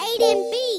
A and B.